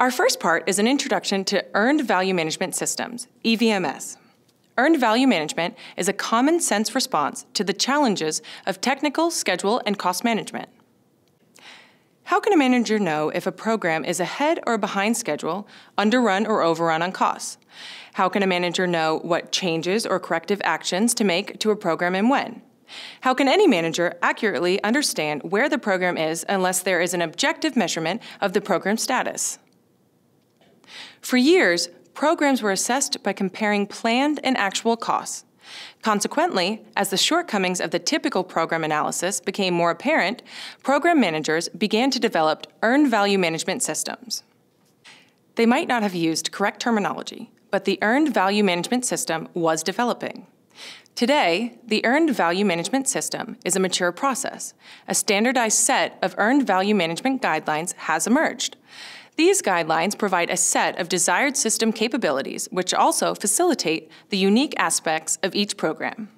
Our first part is an introduction to Earned Value Management Systems, EVMS. Earned value management is a common sense response to the challenges of technical, schedule, and cost management. How can a manager know if a program is ahead or behind schedule, underrun or overrun on costs? How can a manager know what changes or corrective actions to make to a program and when? How can any manager accurately understand where the program is unless there is an objective measurement of the program status? For years, programs were assessed by comparing planned and actual costs. Consequently, as the shortcomings of the typical program analysis became more apparent, program managers began to develop earned value management systems. They might not have used correct terminology, but the earned value management system was developing. Today, the Earned Value Management System is a mature process. A standardized set of earned value management guidelines has emerged. These guidelines provide a set of desired system capabilities which also facilitate the unique aspects of each program.